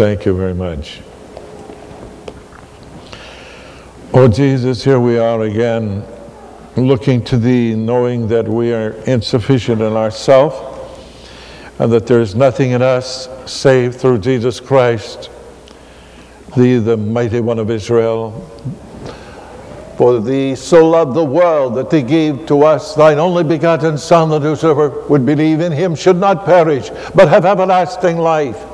Thank you very much. Oh, Jesus, here we are again, looking to Thee, knowing that we are insufficient in ourselves and that there is nothing in us save through Jesus Christ, Thee, the mighty one of Israel. For Thee so loved the world that Thee gave to us Thine only begotten Son, that whosoever would believe in Him should not perish, but have everlasting life.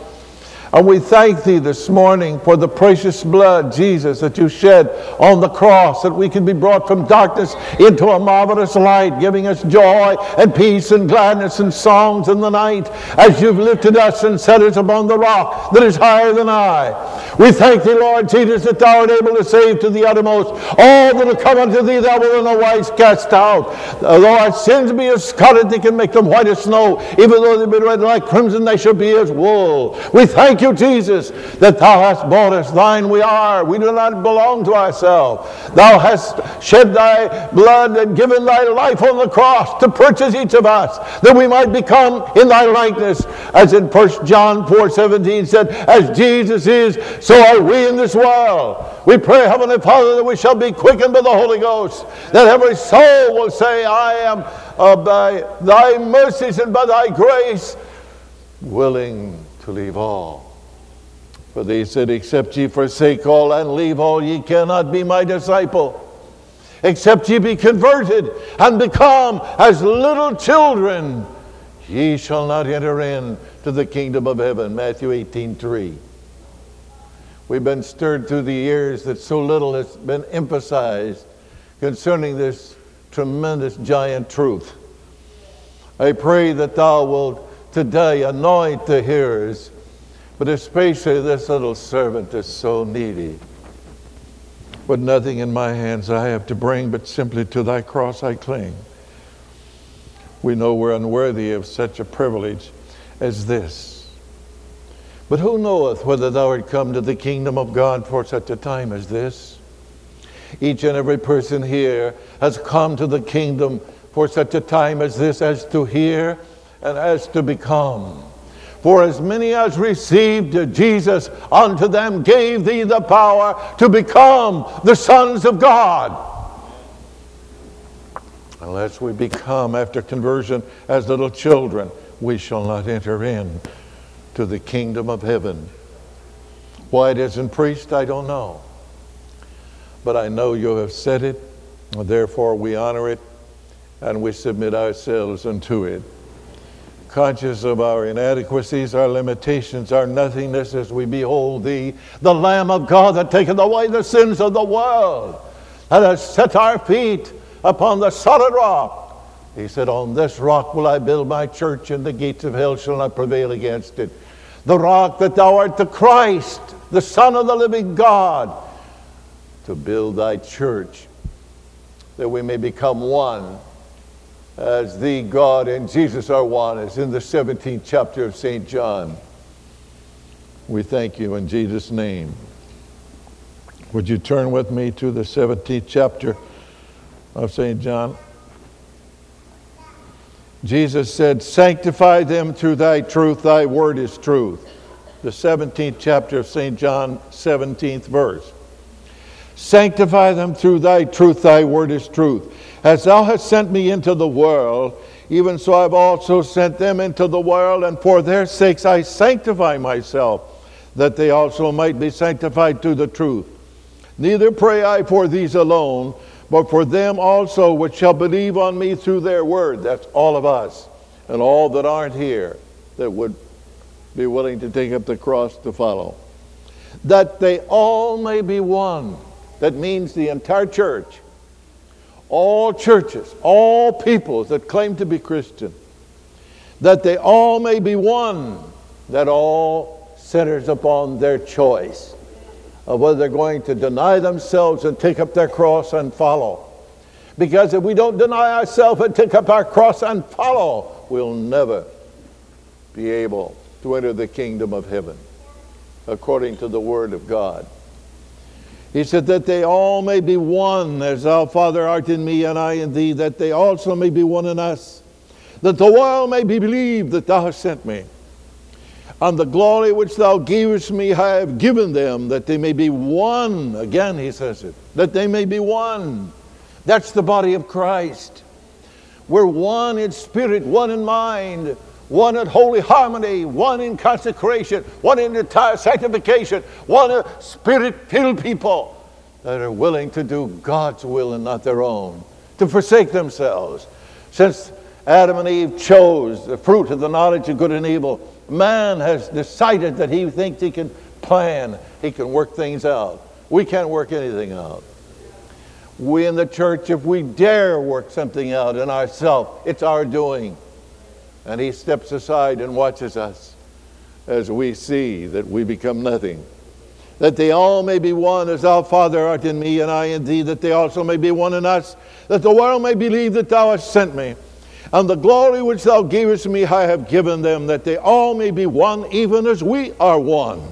And we thank thee this morning for the precious blood, Jesus, that you shed on the cross, that we can be brought from darkness into a marvelous light, giving us joy and peace and gladness and songs in the night, as you've lifted us and set us upon the rock that is higher than I. We thank thee, Lord Jesus, that thou art able to save to the uttermost all that will come unto thee, thou wilt in no wise cast out. Uh, though our sins be as scarlet, they can make them white as snow. Even though they be red like crimson, they shall be as wool. We thank you you, Jesus, that thou hast bought us. Thine we are. We do not belong to ourselves. Thou hast shed thy blood and given thy life on the cross to purchase each of us, that we might become in thy likeness. As in 1 John 4 17 said, As Jesus is, so are we in this world. We pray, Heavenly Father, that we shall be quickened by the Holy Ghost, that every soul will say, I am uh, by thy mercies and by thy grace willing to leave all for they said, Except ye forsake all and leave all, ye cannot be my disciple. Except ye be converted and become as little children, ye shall not enter in to the kingdom of heaven. Matthew 18 3. We've been stirred through the years that so little has been emphasized concerning this tremendous giant truth. I pray that thou wilt today anoint the hearers but especially this little servant is so needy. With nothing in my hands I have to bring, but simply to thy cross I cling. We know we're unworthy of such a privilege as this. But who knoweth whether thou art come to the kingdom of God for such a time as this? Each and every person here has come to the kingdom for such a time as this, as to hear and as to become. For as many as received Jesus, unto them gave thee the power to become the sons of God. Unless we become, after conversion, as little children, we shall not enter in to the kingdom of heaven. Why it isn't preached, I don't know. But I know you have said it, and therefore we honor it and we submit ourselves unto it conscious of our inadequacies, our limitations, our nothingness as we behold Thee, the Lamb of God that taketh away the sins of the world, and has set our feet upon the solid rock. He said, On this rock will I build my church, and the gates of hell shall not prevail against it. The rock that thou art the Christ, the Son of the living God, to build thy church, that we may become one as the God and Jesus are one, as in the 17th chapter of St. John. We thank you in Jesus' name. Would you turn with me to the 17th chapter of St. John? Jesus said, Sanctify them through thy truth, thy word is truth. The 17th chapter of St. John, 17th verse. Sanctify them through thy truth, thy word is truth. As thou hast sent me into the world, even so I've also sent them into the world, and for their sakes I sanctify myself, that they also might be sanctified to the truth. Neither pray I for these alone, but for them also which shall believe on me through their word. That's all of us, and all that aren't here that would be willing to take up the cross to follow. That they all may be one. That means the entire church all churches, all peoples that claim to be Christian, that they all may be one, that all centers upon their choice of whether they're going to deny themselves and take up their cross and follow. Because if we don't deny ourselves and take up our cross and follow, we'll never be able to enter the kingdom of heaven according to the Word of God. He said, That they all may be one, as thou, Father, art in me, and I in thee, that they also may be one in us, that the world may be believed that thou hast sent me. And the glory which thou gavest me I have given them, that they may be one. Again, he says it, that they may be one. That's the body of Christ. We're one in spirit, one in mind, one in holy harmony, one in consecration, one in entire sanctification, one in spirit filled people that are willing to do God's will and not their own, to forsake themselves. Since Adam and Eve chose the fruit of the knowledge of good and evil, man has decided that he thinks he can plan, he can work things out. We can't work anything out. We in the church, if we dare work something out in ourselves, it's our doing. And he steps aside and watches us as we see that we become nothing. That they all may be one, as thou, Father, art in me, and I in thee, that they also may be one in us, that the world may believe that thou hast sent me. And the glory which thou gavest me, I have given them, that they all may be one, even as we are one.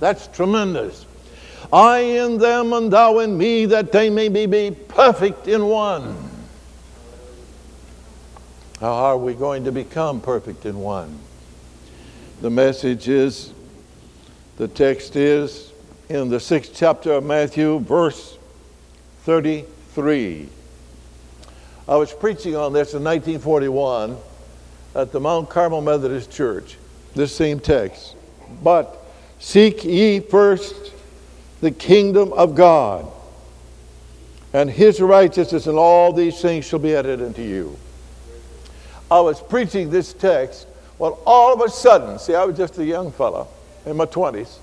That's tremendous. I in them, and thou in me, that they may be perfect in one. How are we going to become perfect in one? The message is, the text is in the sixth chapter of Matthew, verse 33. I was preaching on this in 1941 at the Mount Carmel Methodist Church, this same text. But seek ye first the kingdom of God and his righteousness, and all these things shall be added unto you. I was preaching this text, well, all of a sudden, see, I was just a young fellow in my 20s,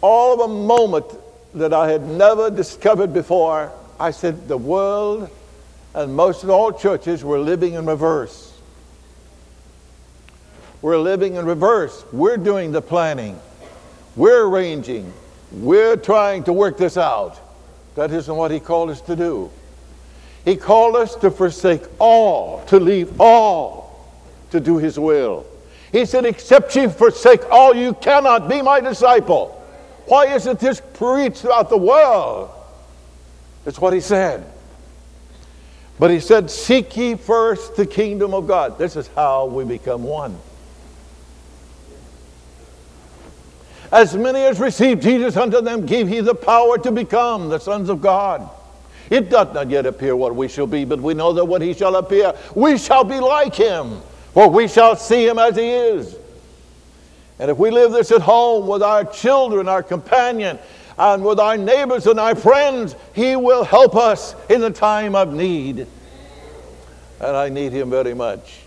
all of a moment that I had never discovered before, I said, the world and most of all churches were living in reverse. We're living in reverse. We're doing the planning. We're arranging. We're trying to work this out. That isn't what he called us to do. He called us to forsake all, to leave all, to do his will. He said, Except ye forsake all, you cannot be my disciple. Why isn't this preached throughout the world? That's what he said. But he said, Seek ye first the kingdom of God. This is how we become one. As many as received Jesus unto them gave he the power to become the sons of God. It doth not yet appear what we shall be, but we know that when he shall appear, we shall be like him, for we shall see him as he is. And if we live this at home with our children, our companion, and with our neighbors and our friends, he will help us in the time of need. And I need him very much,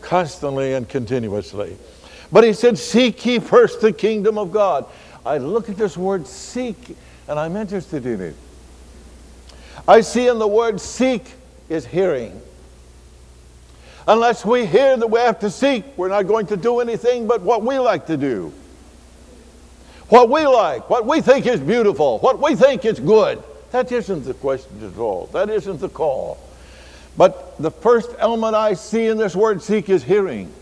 constantly and continuously. But he said, Seek ye first the kingdom of God. I look at this word seek, and I'm interested in it. I see in the word seek is hearing. Unless we hear that we have to seek, we're not going to do anything but what we like to do. What we like, what we think is beautiful, what we think is good. That isn't the question at all. That isn't the call. But the first element I see in this word seek is hearing.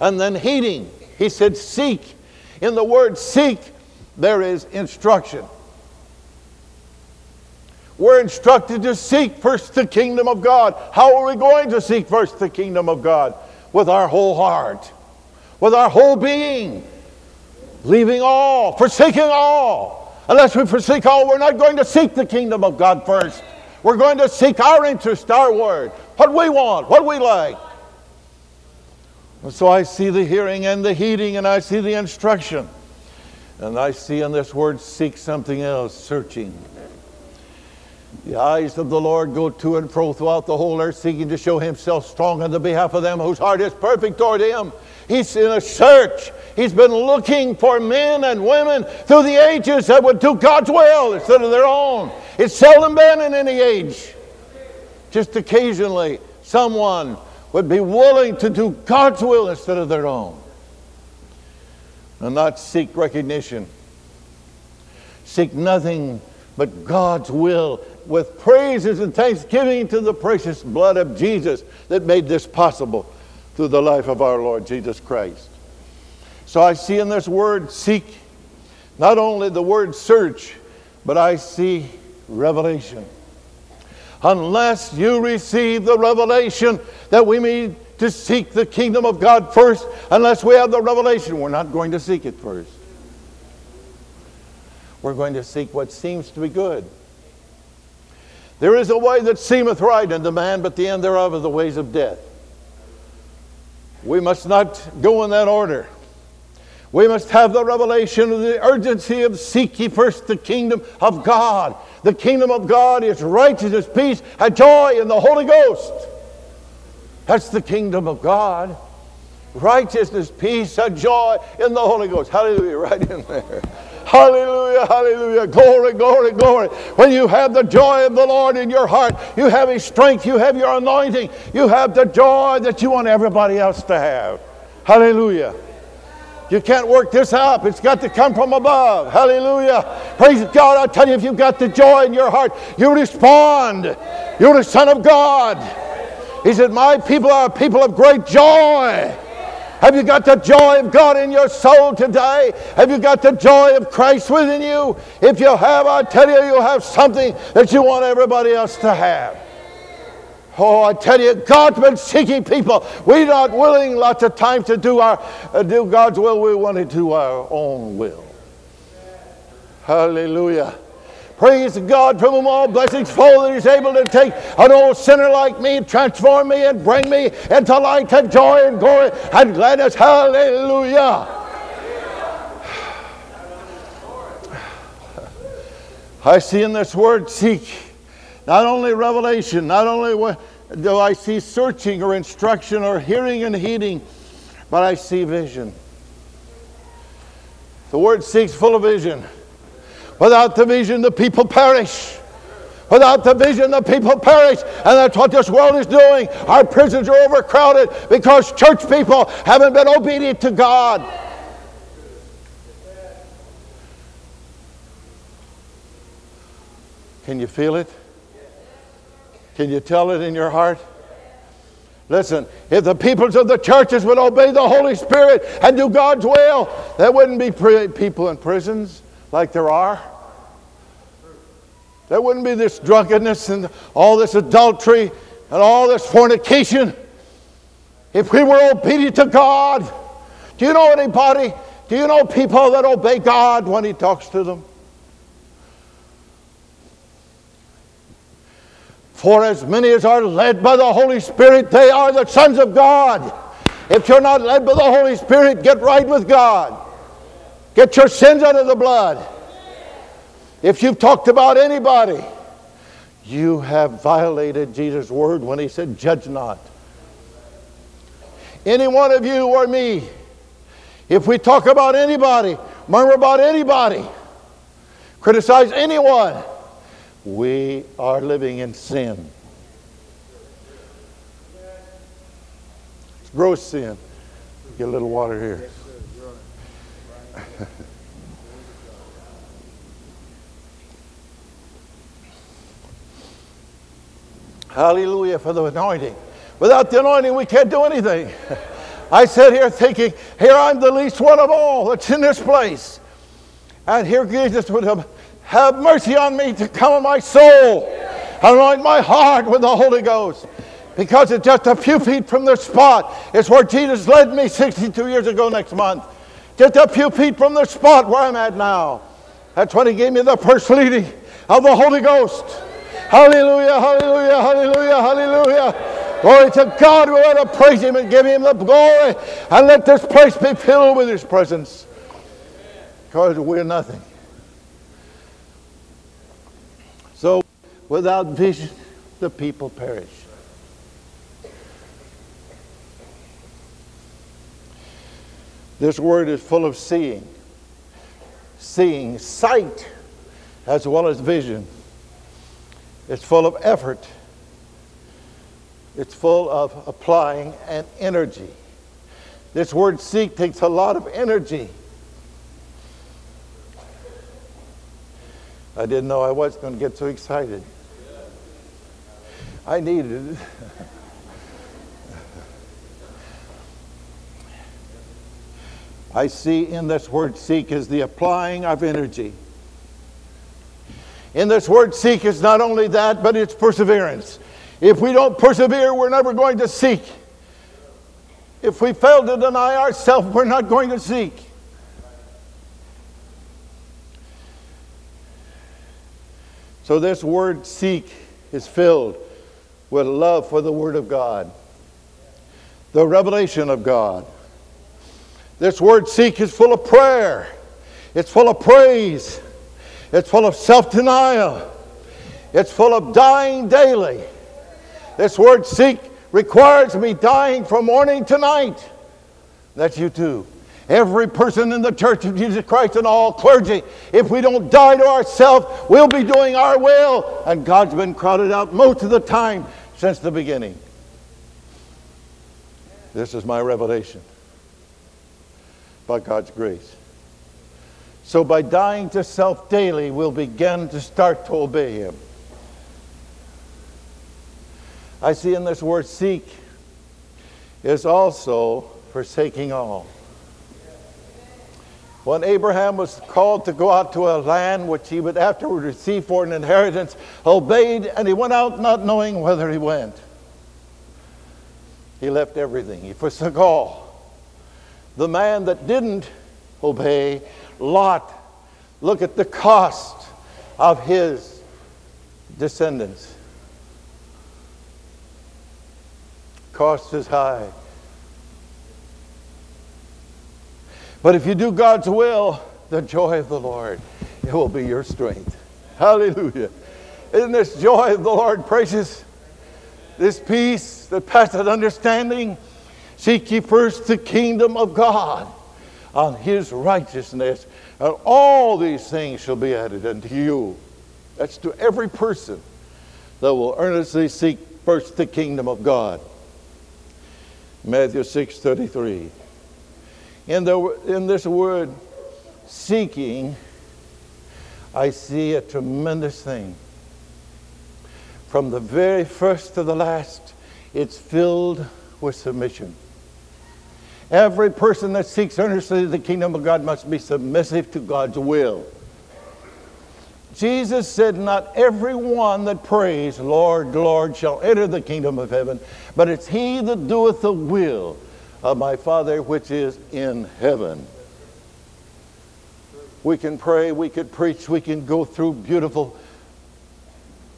And then heeding. He said seek. In the word seek, there is instruction. We're instructed to seek first the kingdom of God. How are we going to seek first the kingdom of God? With our whole heart, with our whole being, leaving all, forsaking all. Unless we forsake all, we're not going to seek the kingdom of God first. We're going to seek our interest, our word, what we want, what we like. And so I see the hearing and the heeding, and I see the instruction. And I see in this word seek something else, searching. The eyes of the Lord go to and fro throughout the whole earth, seeking to show himself strong on the behalf of them whose heart is perfect toward him. He's in a search. He's been looking for men and women through the ages that would do God's will instead of their own. It's seldom been in any age. Just occasionally, someone would be willing to do God's will instead of their own and not seek recognition. Seek nothing but God's will with praises and thanksgiving to the precious blood of Jesus that made this possible through the life of our Lord Jesus Christ. So I see in this word seek not only the word search, but I see revelation. Unless you receive the revelation that we need to seek the kingdom of God first unless we have the revelation. We're not going to seek it first. We're going to seek what seems to be good. There is a way that seemeth right unto man, but the end thereof is the ways of death. We must not go in that order. We must have the revelation of the urgency of seek ye first the kingdom of God. The kingdom of God is righteousness, peace, and joy in the Holy Ghost. That's the kingdom of God. Righteousness, peace, and joy in the Holy Ghost. Hallelujah, right in there. Hallelujah, hallelujah. Glory, glory, glory. When you have the joy of the Lord in your heart, you have His strength, you have your anointing, you have the joy that you want everybody else to have. Hallelujah. You can't work this up. It's got to come from above. Hallelujah. Praise God. I tell you, if you've got the joy in your heart, you respond. You're the Son of God. He said, My people are a people of great joy. Have you got the joy of God in your soul today? Have you got the joy of Christ within you? If you have, I tell you, you have something that you want everybody else to have. Oh, I tell you, God's been seeking people. We're not willing lots of times to do, our, uh, do God's will. We want to do our own will. Hallelujah. Praise God from whom all blessings flow that He's able to take an old sinner like me, transform me, and bring me into light and joy and glory and gladness. Hallelujah. I see in this word seek not only revelation, not only do I see searching or instruction or hearing and heeding, but I see vision. The word seeks full of vision. Without the vision, the people perish. Without the vision, the people perish. And that's what this world is doing. Our prisons are overcrowded because church people haven't been obedient to God. Can you feel it? Can you tell it in your heart? Listen, if the peoples of the churches would obey the Holy Spirit and do God's will, there wouldn't be people in prisons like there are. There wouldn't be this drunkenness and all this adultery and all this fornication if we were obedient to God. Do you know anybody? Do you know people that obey God when He talks to them? For as many as are led by the Holy Spirit, they are the sons of God. If you're not led by the Holy Spirit, get right with God. Get your sins out of the blood. If you've talked about anybody, you have violated Jesus' word when he said, Judge not. Any one of you or me, if we talk about anybody, murmur about anybody, criticize anyone, we are living in sin. It's gross sin. Get a little water here. Hallelujah for the anointing. Without the anointing, we can't do anything. I sit here thinking, here I'm the least one of all that's in this place. And here Jesus would have have mercy on me to come in my soul, anoint my heart with the Holy Ghost. Because it's just a few feet from the spot. It's where Jesus led me 62 years ago next month. Just a few feet from the spot where I'm at now. That's when He gave me the first leading of the Holy Ghost. Hallelujah, hallelujah, hallelujah, hallelujah. Glory to God. We want to praise Him and give Him the glory. And let this place be filled with His presence. Because we're nothing. So, without vision, the people perish. This word is full of seeing. Seeing, sight, as well as vision. It's full of effort. It's full of applying and energy. This word seek takes a lot of energy. I didn't know I was going to get so excited. I needed it. I see in this word seek is the applying of energy. In this word seek is not only that, but it's perseverance. If we don't persevere, we're never going to seek. If we fail to deny ourselves, we're not going to seek. So, this word seek is filled with love for the Word of God, the revelation of God. This word seek is full of prayer, it's full of praise, it's full of self denial, it's full of dying daily. This word seek requires me dying from morning to night. That's you too. Every person in the Church of Jesus Christ and all clergy, if we don't die to ourselves, we'll be doing our will. And God's been crowded out most of the time since the beginning. This is my revelation by God's grace. So, by dying to self daily, we'll begin to start to obey Him. I see in this word seek is also forsaking all. When Abraham was called to go out to a land which he would afterward receive for an inheritance, obeyed, and he went out not knowing whither he went. He left everything. He forsook all. The man that didn't obey, Lot, look at the cost of his descendants. Cost is high. But if you do God's will, the joy of the Lord, it will be your strength. Hallelujah. Isn't this joy of the Lord precious? This peace that passeth understanding. Seek ye first the kingdom of God on his righteousness, and all these things shall be added unto you. That's to every person that will earnestly seek first the kingdom of God. Matthew 6 33. In, the, in this word, seeking, I see a tremendous thing. From the very first to the last, it's filled with submission. Every person that seeks earnestly the kingdom of God must be submissive to God's will. Jesus said, Not every one that prays, Lord, Lord, shall enter the kingdom of heaven, but it's he that doeth the will of my Father which is in heaven. We can pray, we can preach, we can go through beautiful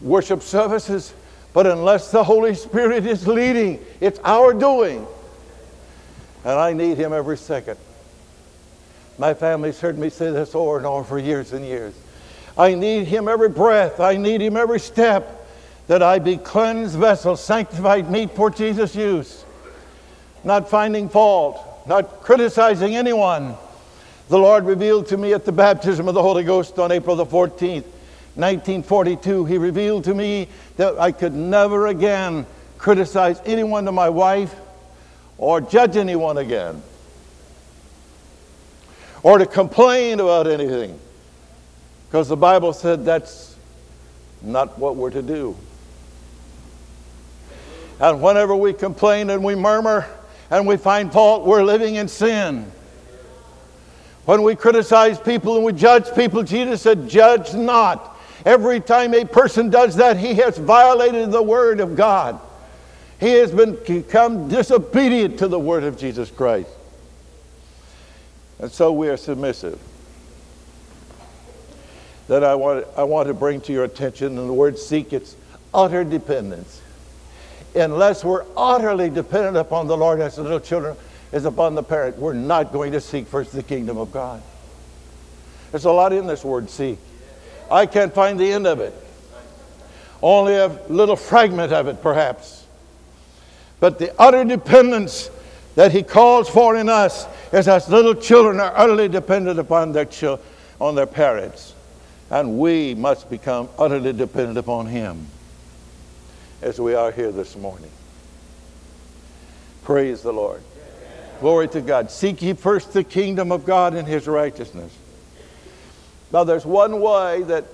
worship services, but unless the Holy Spirit is leading, it's our doing. And I need Him every second. My family's heard me say this over and over for years and years. I need him every breath. I need him every step that I be cleansed vessel, sanctified meet for Jesus' use. Not finding fault, not criticizing anyone. The Lord revealed to me at the baptism of the Holy Ghost on April the 14th, 1942. He revealed to me that I could never again criticize anyone to my wife or judge anyone again or to complain about anything. Because the Bible said that's not what we're to do. And whenever we complain and we murmur and we find fault, we're living in sin. When we criticize people and we judge people, Jesus said, Judge not. Every time a person does that, he has violated the word of God. He has been, become disobedient to the word of Jesus Christ. And so we are submissive that I want, I want to bring to your attention. And the word seek, it's utter dependence. Unless we're utterly dependent upon the Lord as little children, is upon the parent, we're not going to seek first the kingdom of God. There's a lot in this word seek. I can't find the end of it. Only a little fragment of it, perhaps. But the utter dependence that he calls for in us is as little children are utterly dependent upon their, on their parents. And we must become utterly dependent upon Him as we are here this morning. Praise the Lord. Glory to God. Seek ye first the kingdom of God and His righteousness. Now, there's one way that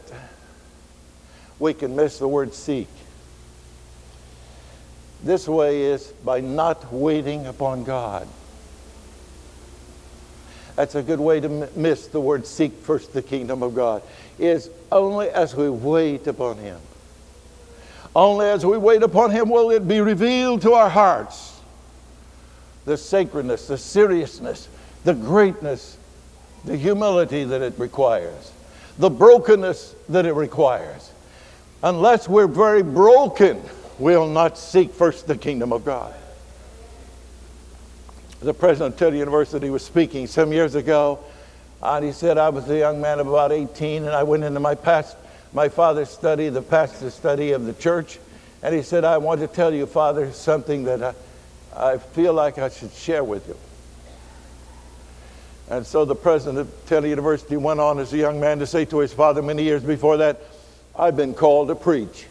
we can miss the word seek. This way is by not waiting upon God. That's a good way to miss the word seek first the kingdom of God. Is only as we wait upon Him. Only as we wait upon Him will it be revealed to our hearts the sacredness, the seriousness, the greatness, the humility that it requires, the brokenness that it requires. Unless we're very broken, we'll not seek first the kingdom of God. The president of Teddy University was speaking some years ago, and he said, I was a young man of about 18, and I went into my past, my father's study, the pastor's study of the church, and he said, I want to tell you, Father, something that I, I feel like I should share with you. And so the president of Teddy University went on as a young man to say to his father many years before that, I've been called to preach.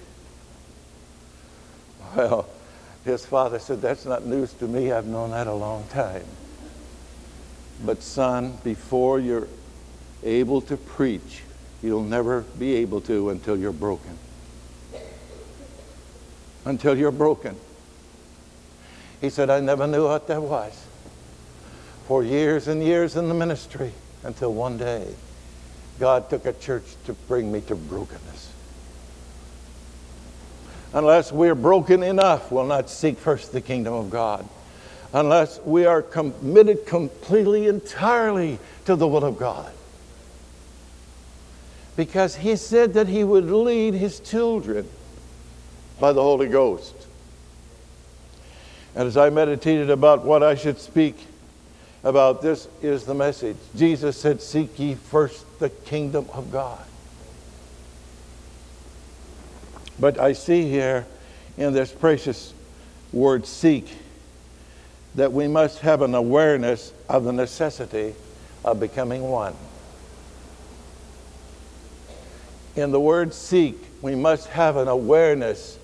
Well, his father said, That's not news to me. I've known that a long time. But, son, before you're able to preach, you'll never be able to until you're broken. Until you're broken. He said, I never knew what that was. For years and years in the ministry until one day God took a church to bring me to brokenness. Unless we're broken enough, we'll not seek first the kingdom of God. Unless we are committed completely, entirely to the will of God. Because He said that He would lead His children by the Holy Ghost. And as I meditated about what I should speak about, this is the message. Jesus said, Seek ye first the kingdom of God. But I see here in this precious word seek that we must have an awareness of the necessity of becoming one. In the word seek, we must have an awareness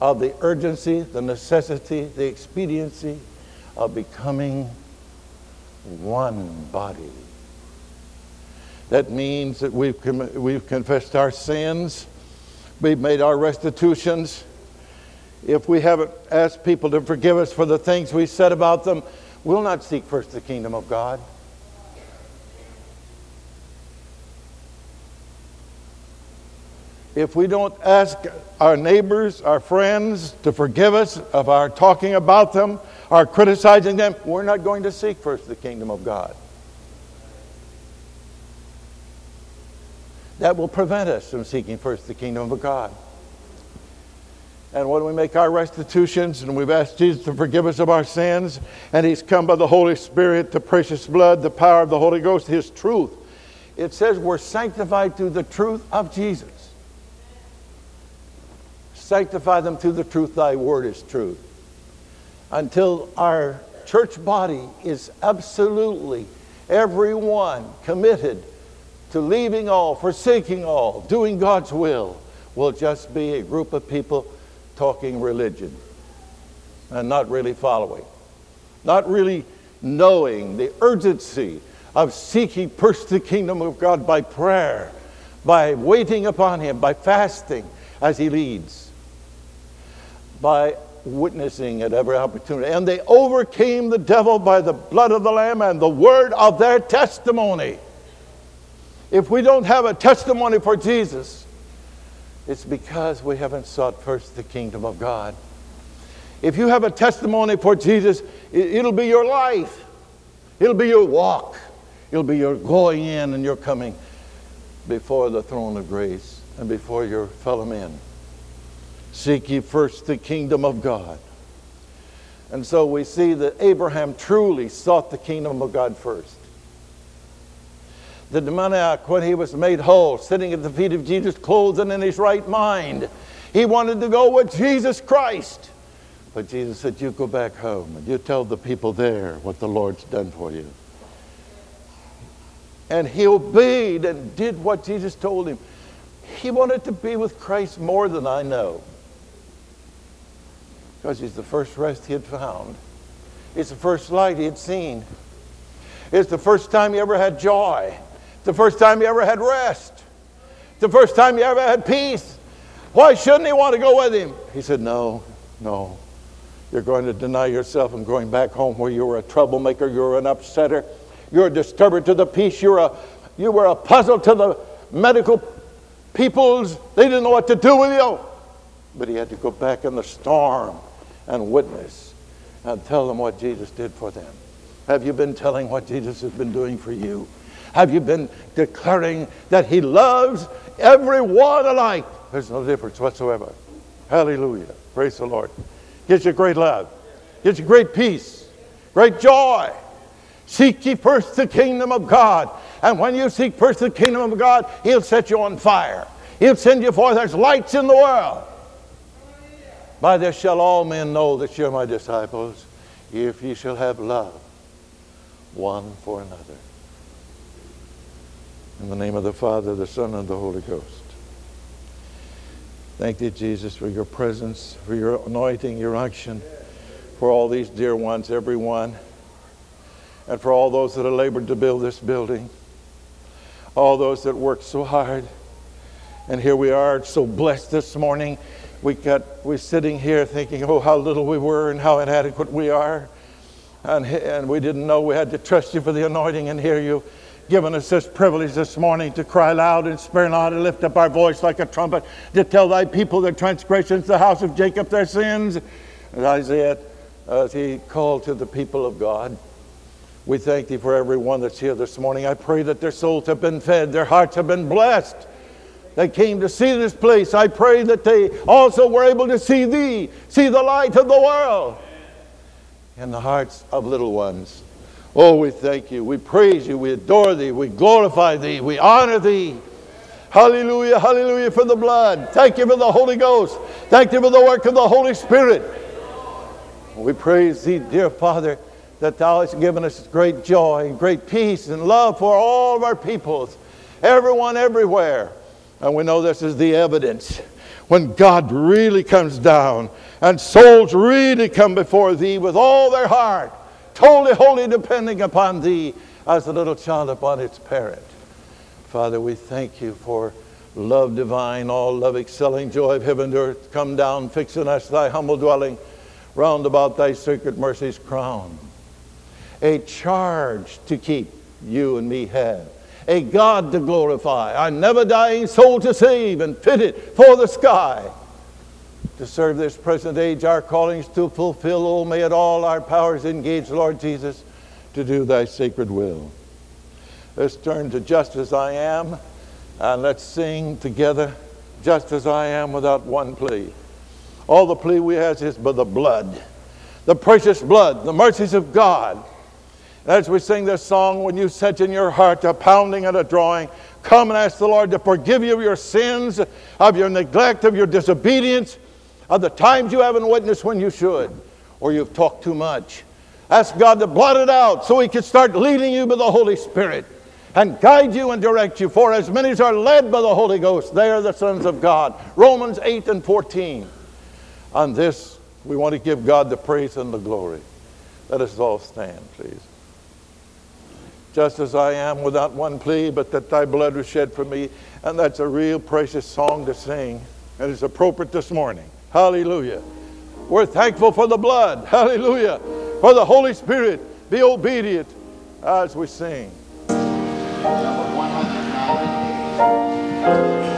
of the urgency, the necessity, the expediency of becoming one body. That means that we've, we've confessed our sins We've made our restitutions. If we haven't asked people to forgive us for the things we said about them, we'll not seek first the kingdom of God. If we don't ask our neighbors, our friends to forgive us of our talking about them, our criticizing them, we're not going to seek first the kingdom of God. That will prevent us from seeking first the kingdom of God. And when we make our restitutions and we've asked Jesus to forgive us of our sins, and He's come by the Holy Spirit, the precious blood, the power of the Holy Ghost, His truth, it says we're sanctified through the truth of Jesus. Sanctify them through the truth, thy word is truth. Until our church body is absolutely, everyone committed to leaving all, forsaking all, doing God's will, will just be a group of people talking religion and not really following, not really knowing the urgency of seeking first the kingdom of God by prayer, by waiting upon Him, by fasting as He leads, by witnessing at every opportunity. And they overcame the devil by the blood of the Lamb and the word of their testimony. If we don't have a testimony for Jesus, it's because we haven't sought first the kingdom of God. If you have a testimony for Jesus, it'll be your life, it'll be your walk, it'll be your going in and your coming before the throne of grace and before your fellow men. Seek ye first the kingdom of God. And so we see that Abraham truly sought the kingdom of God first the demoniac, when he was made whole, sitting at the feet of Jesus, clothed and in his right mind, he wanted to go with Jesus Christ. But Jesus said, You go back home and you tell the people there what the Lord's done for you. And he obeyed and did what Jesus told him. He wanted to be with Christ more than I know. Because he's the first rest he had found, it's the first light he had seen, it's the first time he ever had joy the first time you ever had rest. The first time you ever had peace. Why shouldn't he want to go with him? He said, No, no. You're going to deny yourself and going back home where you were a troublemaker, you were an upsetter, you're a disturber to the peace, you're a, you were a puzzle to the medical peoples. They didn't know what to do with you. But he had to go back in the storm and witness and tell them what Jesus did for them? Have you been telling what Jesus has been doing for you? Have you been declaring that He loves everyone alike? There's no difference whatsoever. Hallelujah. Praise the Lord. Gives you great love, gives you great peace, great joy. Seek ye first the kingdom of God. And when you seek first the kingdom of God, He'll set you on fire. He'll send you forth as lights in the world. By this shall all men know that you're my disciples, if ye shall have love one for another. In the name of the Father, the Son, and the Holy Ghost. Thank you, Jesus, for your presence, for your anointing, your unction, for all these dear ones, everyone, and for all those that have labored to build this building, all those that worked so hard. And here we are, so blessed this morning. We got, we're sitting here thinking, oh, how little we were and how inadequate we are. And, and we didn't know we had to trust you for the anointing and hear you given us this privilege this morning to cry loud and spare not, to lift up our voice like a trumpet, to tell thy people their transgressions, the house of Jacob their sins. As Isaiah, as he called to the people of God. We thank thee for everyone that's here this morning. I pray that their souls have been fed, their hearts have been blessed. They came to see this place. I pray that they also were able to see thee, see the light of the world in the hearts of little ones. Oh, we thank you. We praise you. We adore thee. We glorify thee. We honor thee. Hallelujah, hallelujah for the blood. Thank you for the Holy Ghost. Thank you for the work of the Holy Spirit. We praise thee, dear Father, that thou hast given us great joy and great peace and love for all of our peoples, everyone, everywhere. And we know this is the evidence when God really comes down and souls really come before thee with all their heart totally, wholly depending upon Thee as a little child upon its parent. Father, we thank you for love divine, all love excelling, joy of heaven to earth, come down, fix fixing us thy humble dwelling, round about thy sacred mercy's crown. A charge to keep you and me have, a God to glorify, a never dying soul to save, and fitted for the sky to serve this present age, our callings to fulfill. Oh, may it all our powers engage, Lord Jesus, to do thy sacred will. Let's turn to just as I am, and let's sing together, just as I am, without one plea. All the plea we have is but the blood, the precious blood, the mercies of God. As we sing this song, when you set in your heart a pounding and a drawing, come and ask the Lord to forgive you of your sins, of your neglect, of your disobedience, of the times you haven't witnessed when you should, or you've talked too much. Ask God to blot it out so He can start leading you by the Holy Spirit and guide you and direct you. For as many as are led by the Holy Ghost, they are the sons of God. Romans 8 and 14. On this, we want to give God the praise and the glory. Let us all stand, please. Just as I am without one plea, but that thy blood was shed for me. And that's a real precious song to sing. And it's appropriate this morning. Hallelujah. We're thankful for the blood. Hallelujah. For the Holy Spirit. Be obedient as we sing. Number 109.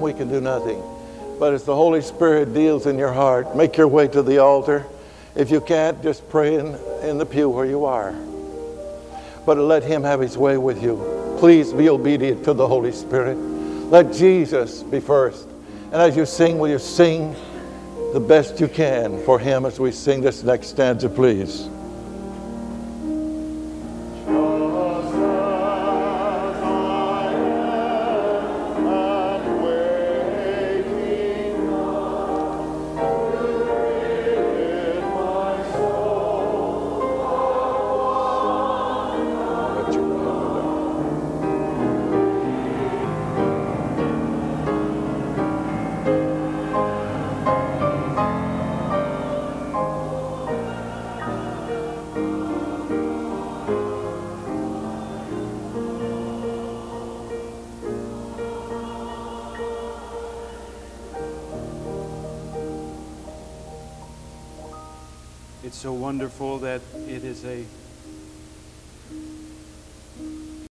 We can do nothing. But as the Holy Spirit deals in your heart, make your way to the altar. If you can't, just pray in, in the pew where you are. But let Him have His way with you. Please be obedient to the Holy Spirit. Let Jesus be first. And as you sing, will you sing the best you can for Him as we sing this next stanza, please?